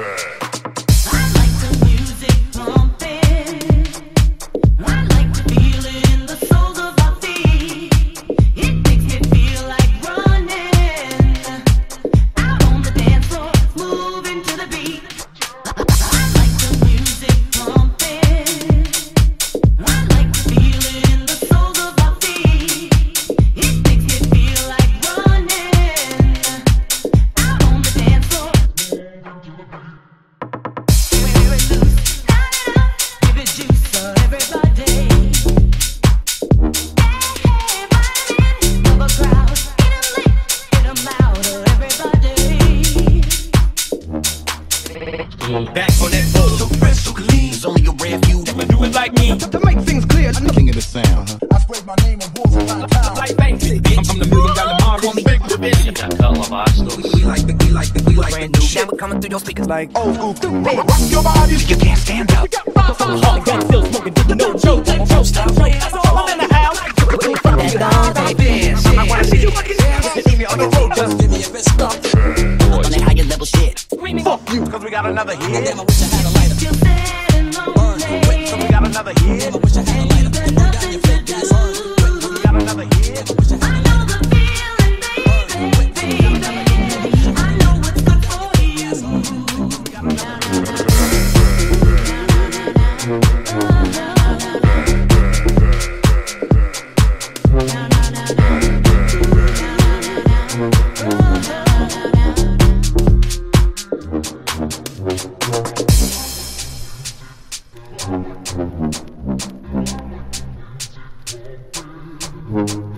I Back on that boat, so fresh, so clean. There's only a rare few that can do it like me. To make things clear, I'm the king of the sound. Huh? I spread my name on walls around town. Like Banksy, bitch. I'm, I'm the million dollar mom, call me Big Revenge. We like the, we like the, we like brand new shit. Now we're coming through your speakers like Old oh, school stupid. Rock your body. You, cause we got another hit. Damn, I wish I had a lighter. Feel sad and lonely. We got another hit. There's nothing to do. We got another hit. Mm-hmm.